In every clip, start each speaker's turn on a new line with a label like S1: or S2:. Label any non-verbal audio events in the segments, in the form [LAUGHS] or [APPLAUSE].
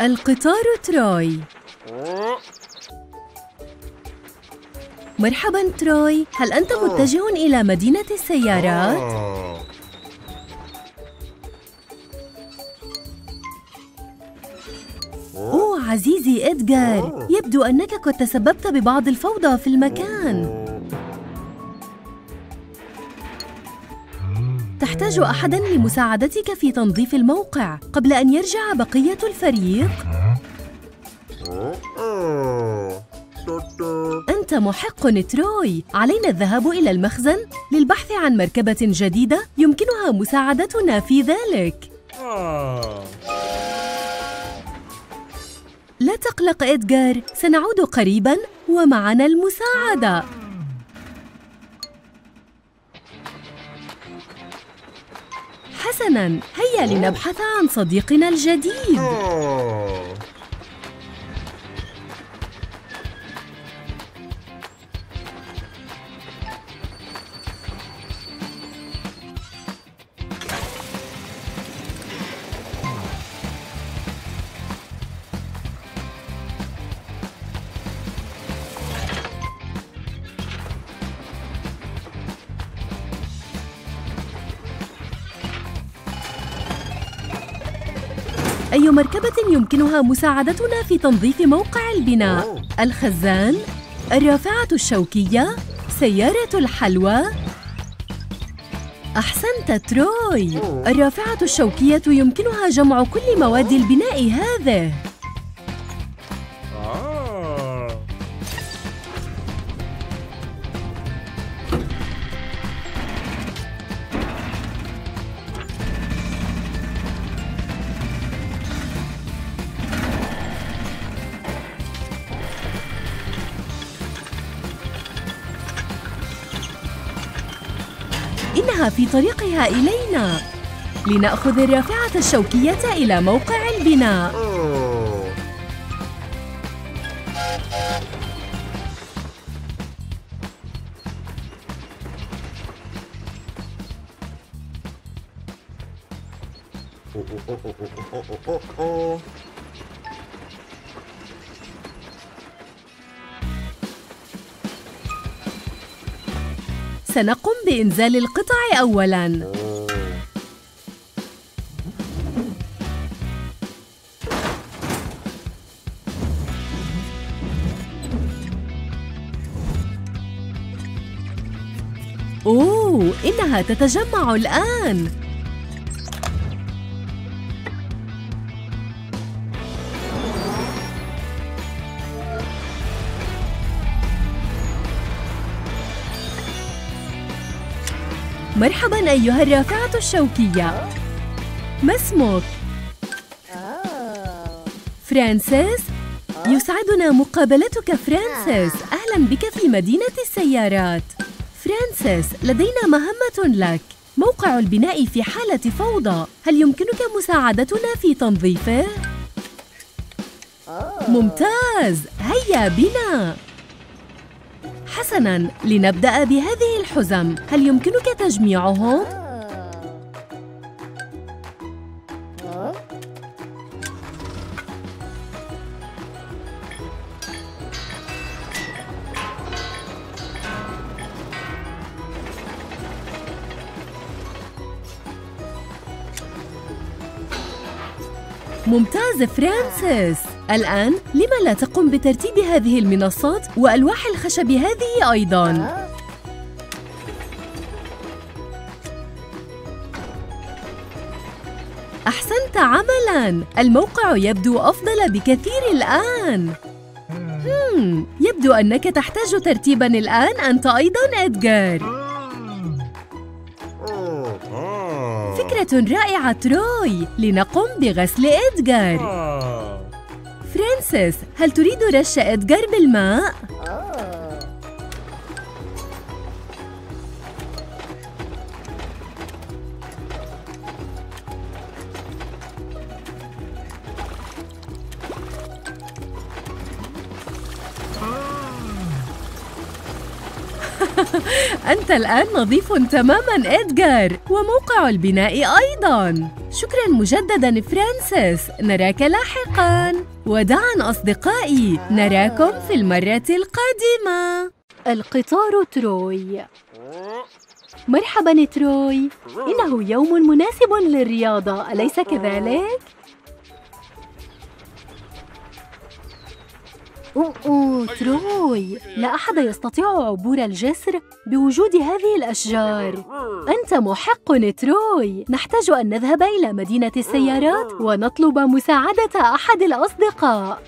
S1: القطار تروي. مرحبا تروي. هل أنت متجه إلى مدينة السيارات؟ أوه عزيزي إدغار. يبدو أنك قد تسببت ببعض الفوضى في المكان. تحتاج أحداً لمساعدتك في تنظيف الموقع قبل أن يرجع بقية الفريق. أنت محق تروي. علينا الذهاب إلى المخزن للبحث عن مركبة جديدة يمكنها مساعدتنا في ذلك. لا تقلق إدغار سنعود قريباً ومعنا المساعدة. حسناً. هيا لنبحث عن صديقنا الجديد. يمكنها مساعدتنا في تنظيف موقع البناء؟ الخزان؟ الرافعة الشوكية؟ سيارة الحلوى؟ أحسنت تروي! الرافعة الشوكية يمكنها جمع كل مواد البناء هذه طريقها إلينا. لنأخذ الرافعة الشوكية إلى موقع البناء. سنقوم بإنزال القطع أولاً. أوه إنها تتجمع الآن. مرحبا أيها الرافعة الشوكية. ما اسمك؟ فرانسيس؟ يسعدنا مقابلتك فرانسيس. أهلا بك في مدينة السيارات. فرانسيس لدينا مهمة لك. موقع البناء في حالة فوضى. هل يمكنك مساعدتنا في تنظيفه؟ ممتاز. هيا بنا. حسناً لنبدأ بهذه الحزم هل يمكنك تجميعهم؟ ممتاز فرانسيس الآن لما لا تقوم بترتيب هذه المنصات وألواح الخشب هذه أيضاً؟ أحسنت عملاً. الموقع يبدو أفضل بكثير الآن. هم، يبدو أنك تحتاج ترتيباً الآن. أنت أيضاً إدغار. فكرة رائعة تروي. لنقوم بغسل إدغار. فرانسيس هل تريد رش إدغار بالماء؟ [LAUGHS]
S2: أنت الآن نظيف تماماً إدغار وموقع البناء أيضاً. شكراً مجدداً فرانسيس. نراك لاحقاً. وداعاً أصدقائي نراكم في المرة القادمة.
S1: القطار تروي. مرحباً تروي. إنه يوم مناسب للرياضة أليس كذلك؟ أوه, تروي لا أحد يستطيع عبور الجسر بوجود هذه الأشجار. أنت محق تروي. نحتاج أن نذهب إلى مدينة السيارات ونطلب مساعدة أحد الأصدقاء.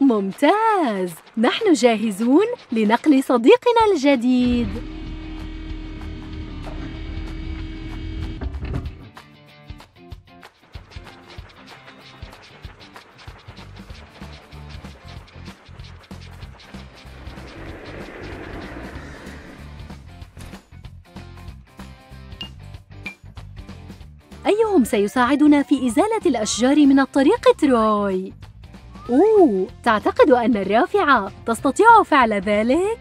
S1: ممتاز. نحن جاهزون لنقل صديقنا الجديد. أيهم سيساعدنا في إزالة الأشجار من الطريق تروي؟ أوه، تعتقد أن الرافعة تستطيع فعل ذلك؟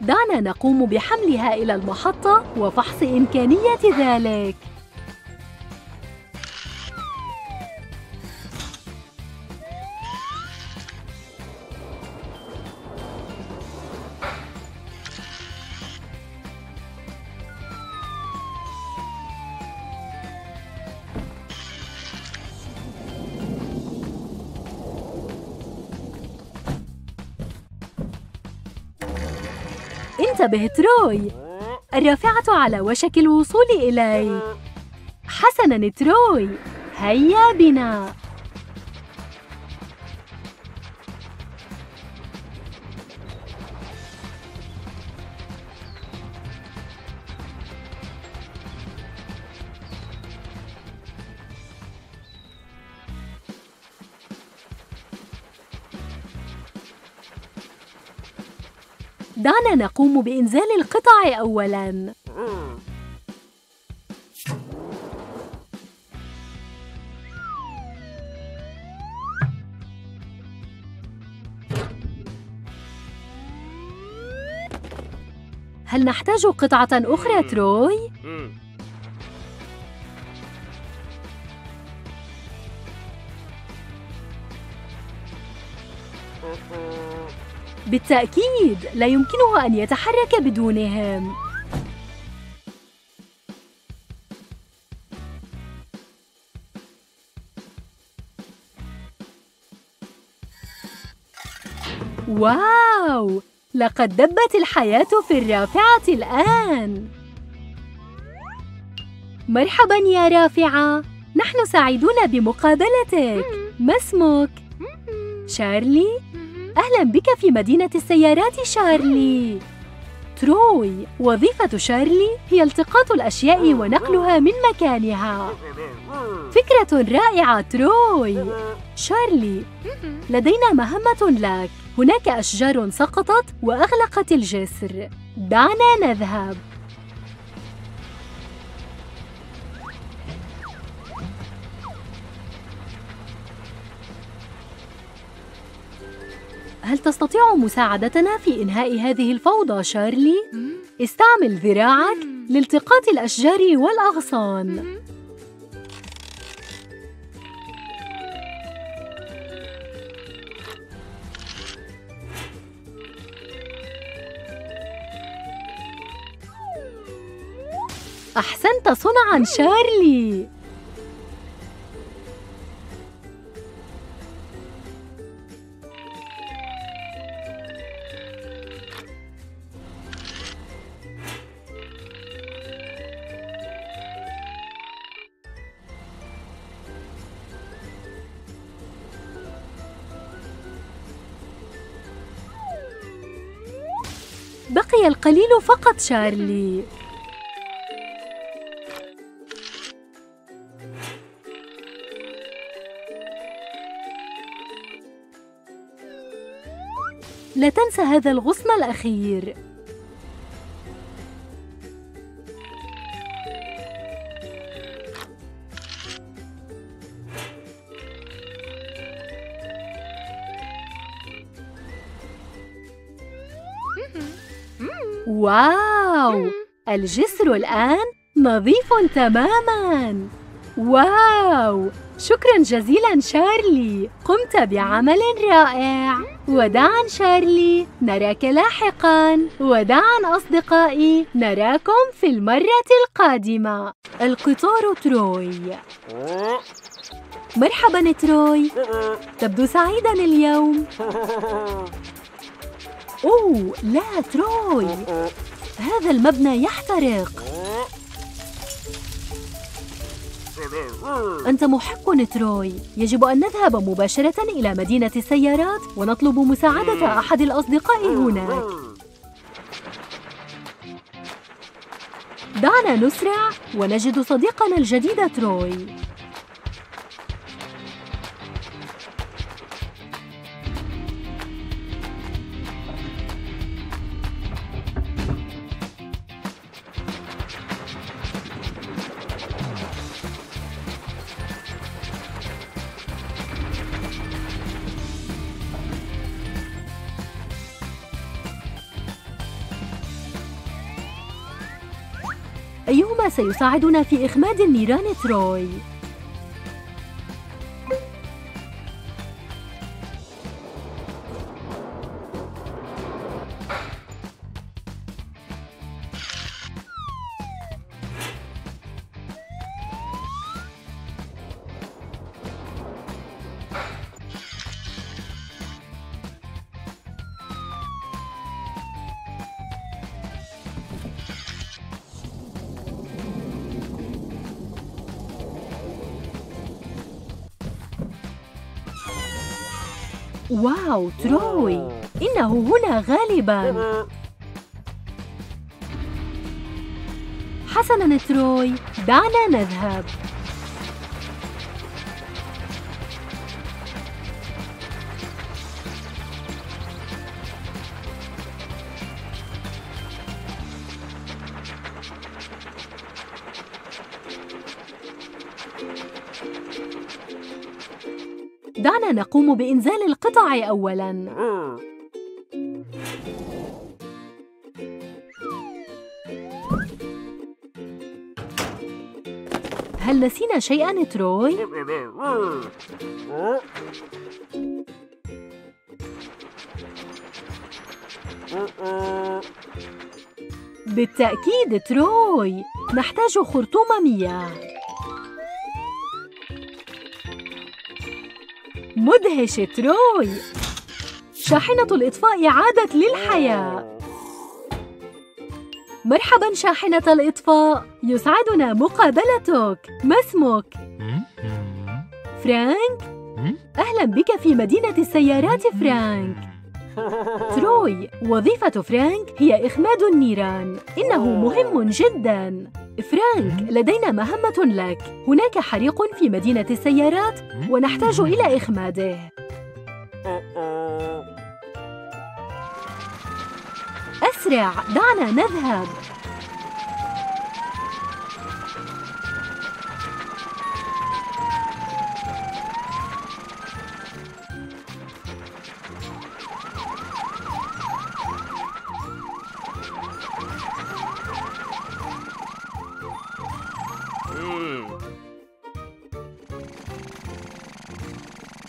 S1: دعنا نقوم بحملها إلى المحطة وفحص إمكانية ذلك انتبه تروي. الرافعة على وشك الوصول إلي. حسناً تروي. هيا بنا. نقوم بإنزال القطع أولاً. هل نحتاج قطعة أخرى تروي؟ بالتأكيد لا يمكنه أن يتحرك بدونهم واو! لقد دبت الحياة في الرافعة الآن مرحباً يا رافعة نحن سعيدون بمقابلتك ما اسمك؟ شارلي؟ أهلا بك في مدينة السيارات شارلي. تروي وظيفة شارلي هي التقاط الأشياء ونقلها من مكانها. فكرة رائعة تروي. شارلي لدينا مهمة لك. هناك أشجار سقطت وأغلقت الجسر. دعنا نذهب. هل تستطيع مساعدتنا في إنهاء هذه الفوضى شارلي؟ استعمل ذراعك لالتقاط الأشجار والأغصان أحسنت صنعاً شارلي القليل فقط شارلي. لا تنسى هذا الغصن الأخير. واو! الجسر الآن نظيف تماماً. واو! شكراً جزيلاً شارلي. قمت بعمل رائع. وداعاً شارلي نراك لاحقاً. وداعاً أصدقائي نراكم في المرة القادمة. القطار تروي. مرحباً تروي. تبدو سعيداً اليوم. [LAUGHS] أوه لا تروي. هذا المبنى يحترق. أنت محق تروي. يجب أن نذهب مباشرة إلى مدينة السيارات ونطلب مساعدة أحد الأصدقاء هناك. دعنا نسرع ونجد صديقنا الجديد تروي. سيساعدنا في إخماد النيران تروي؟ واو تروي إنه هنا غالباً. حسناً تروي. دعنا نذهب. دعنا نقوم بإنزال القطع أولاً. هل نسينا شيئاً تروي؟ بالتأكيد تروي. نحتاج خرطوم مياه. مدهش تروي. شاحنة الإطفاء عادت للحياة. مرحبا شاحنة الإطفاء. يسعدنا مقابلتك. ما اسمك؟ فرانك؟ أهلا بك في مدينة السيارات فرانك. [LAUGHS] تروي وظيفة فرانك هي إخماد النيران. إنه مهم جدا. فرانك لدينا مهمة لك. هناك حريق في مدينة السيارات ونحتاج إلى إخماده. أسرع دعنا نذهب.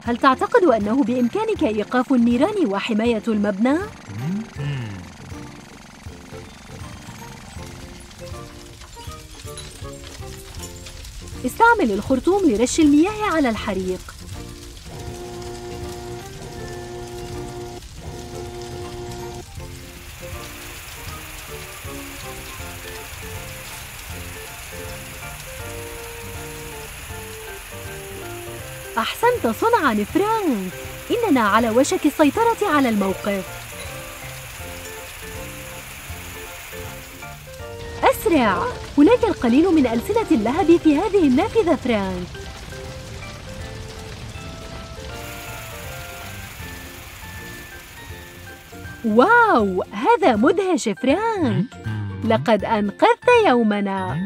S1: هل تعتقد أنه بإمكانك إيقاف النيران وحماية المبنى؟ استعمل الخرطوم لرش المياه على الحريق أحسنت صنعاً فرانك. إننا على وشك السيطرة على الموقف. أسرع! هناك القليل من ألسنة اللهب في هذه النافذة فرانك. واو! هذا مدهش فرانك. لقد أنقذت يومنا.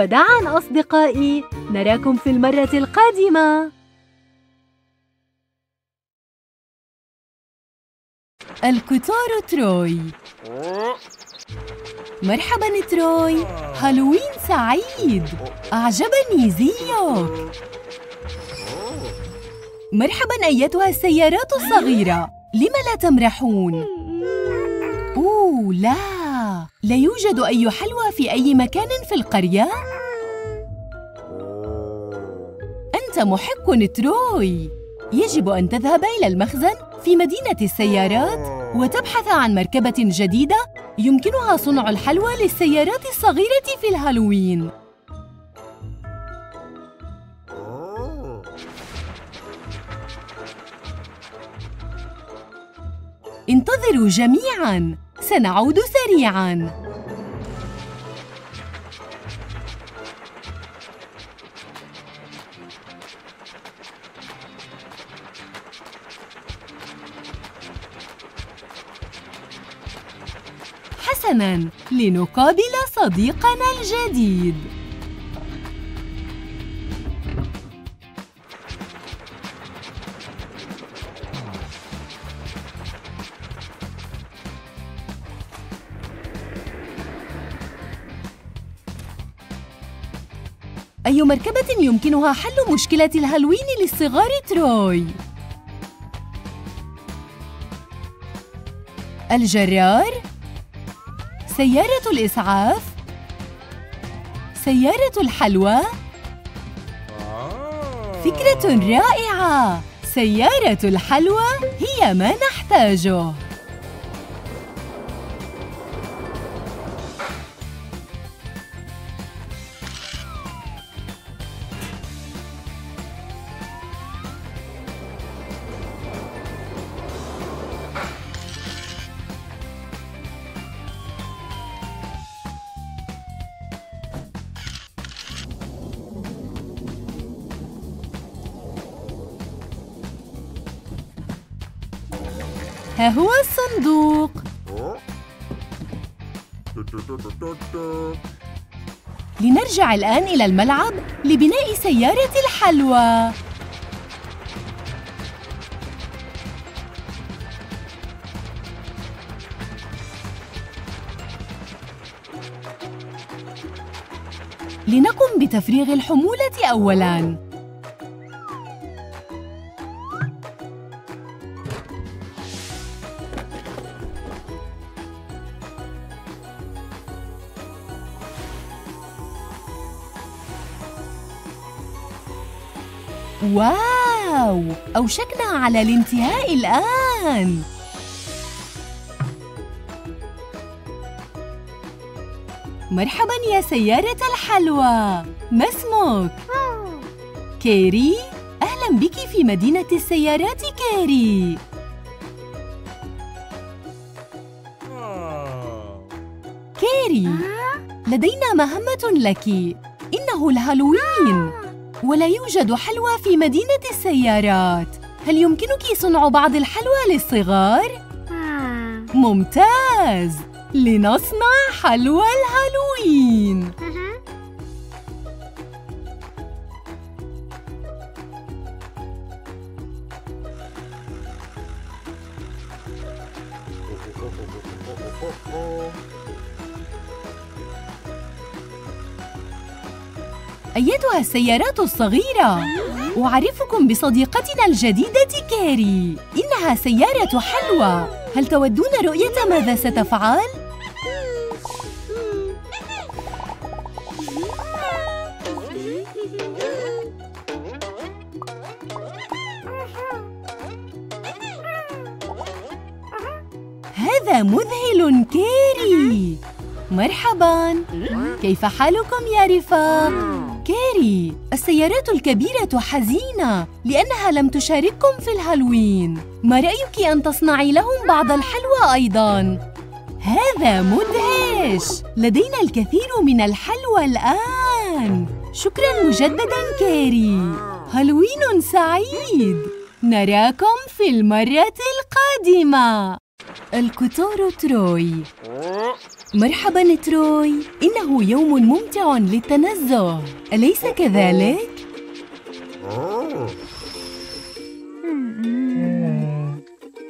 S3: وداعاً أصدقائي نراكم في المرة القادمة.
S1: القطار تروي. مرحبا تروي. هالوين سعيد. أعجبني زيك مرحبا أيتها السيارات الصغيرة. لم لا تمرحون؟ أوه لا. لا يوجد أي حلوى في أي مكان في القرية؟ أنت محق تروي. يجب أن تذهب إلى المخزن في مدينة السيارات وتبحث عن مركبة جديدة يمكنها صنع الحلوى للسيارات الصغيرة في الهالوين. انتظروا جميعاً. سنعود سريعاً. حسناً. لنقابل صديقنا الجديد. أي مركبة يمكنها حل مشكلة الهالوين للصغار تروي؟ الجرار سيارة الإسعاف سيارة الحلوى فكرة رائعة سيارة الحلوى هي ما نحتاجه لنرجع الآن إلى الملعب لبناء سيارة الحلوى. لنقم بتفريغ الحمولة أولاً. واو! أوشكنا على الانتهاء الآن. مرحبا يا سيارة الحلوى. ما اسمك؟ كيري؟ أهلا بك في مدينة السيارات كيري. كيري لدينا مهمة لك. إنه الهالوين. ولا يوجد حلوى في مدينة السيارات. هل يمكنك صنع بعض الحلوى للصغار؟ ممتاز! لنصنع حلوى الهالوين. أيتها السيارات الصغيرة. أعرفكم بصديقتنا الجديدة كاري إنها سيارة حلوى هل تودون رؤية ماذا ستفعل؟ هذا مذهل كيري. مرحبا. كيف حالكم يا رفاق؟ كيري السيارات الكبيرة حزينة لأنها لم تشارككم في الهالوين. ما رأيك أن تصنعي لهم بعض الحلوى أيضاً؟ هذا مدهش! لدينا الكثير من الحلوى الآن. شكراً مجدداً كيري هالوين سعيد. نراكم في المرة القادمة. القطار تروي. مرحبا تروي إنه يوم ممتع للتنزه. أليس كذلك؟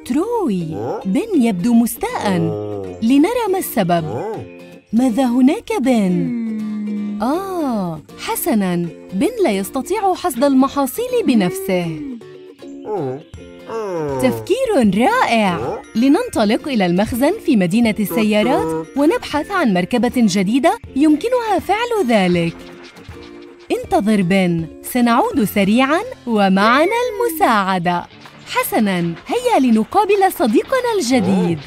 S1: تروي بن يبدو مستاء. لنرى ما السبب. ماذا هناك بن؟ آه حسناً. بن لا يستطيع حصد المحاصيل بنفسه. تفكير رائع. لننطلق إلى المخزن في مدينة السيارات ونبحث عن مركبة جديدة يمكنها فعل ذلك. انتظر بن. سنعود سريعاً ومعنا المساعدة. حسناً هيا لنقابل صديقنا الجديد.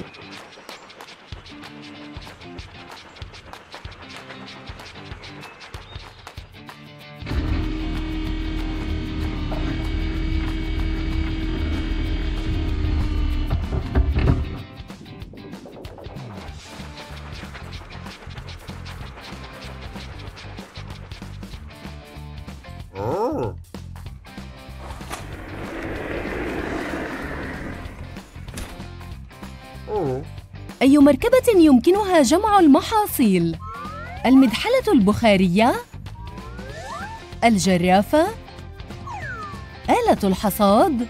S1: أي مركبة يمكنها جمع المحاصيل؟ المدحلة البخارية؟ الجرافة؟ آلة الحصاد؟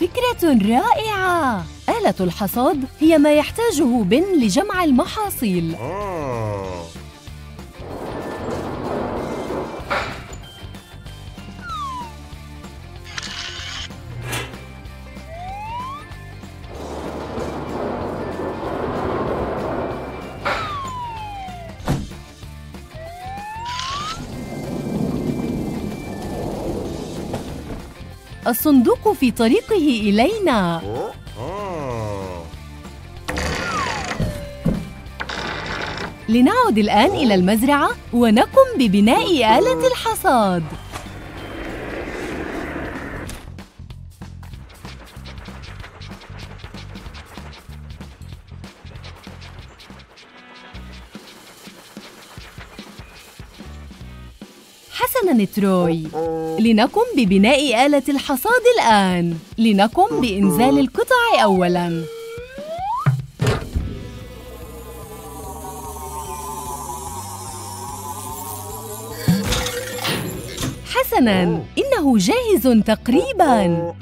S1: فكرة رائعة! آلة الحصاد هي ما يحتاجه بن لجمع المحاصيل. الصندوق في طريقه إلينا. لنعد الآن إلى المزرعة ونقم ببناء آلة الحصاد. تروي لنقم ببناء آلة الحصاد الآن. لنقم بإنزال القطع أولاً. حسناً. إنه جاهز تقريباً.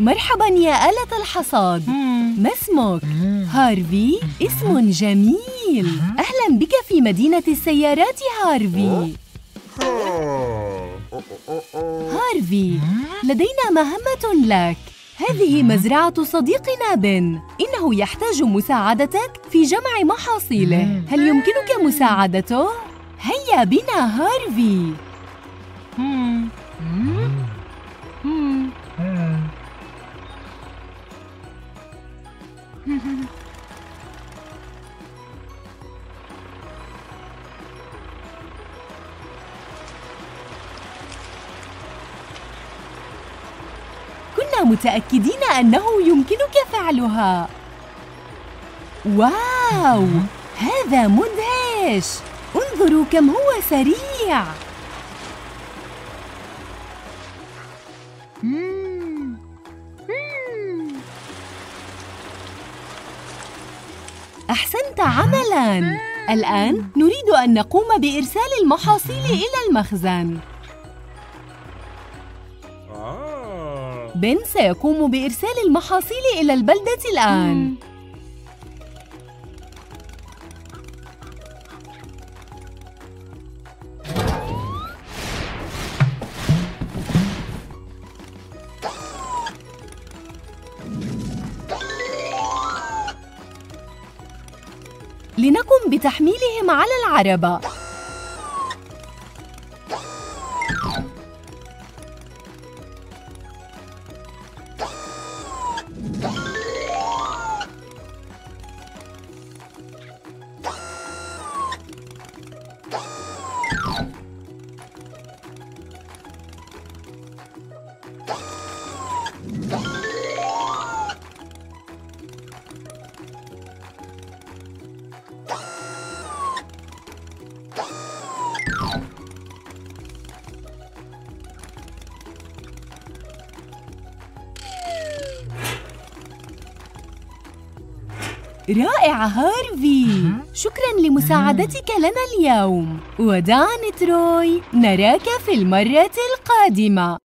S1: مرحبا يا آلة الحصاد. ما اسمك؟ هارفي؟ اسم جميل. أهلا بك في مدينة السيارات هارفي. هارفي لدينا مهمة لك. هذه مزرعة صديقنا بن إنه يحتاج مساعدتك في جمع محاصيله. هل يمكنك مساعدته؟ هيا بنا هارفي. متأكدين أنه يمكنك فعلها. واو! هذا مدهش! انظروا كم هو سريع! أحسنت عملاً. الآن نريد أن نقوم بإرسال المحاصيل إلى المخزن. بن سيقوم بإرسال المحاصيل إلى البلدة الآن. لنقم بتحميلهم على العربة. رائع هارفي. شكرا لمساعدتك لنا اليوم. ودعنا تروي نراك في المرة القادمة.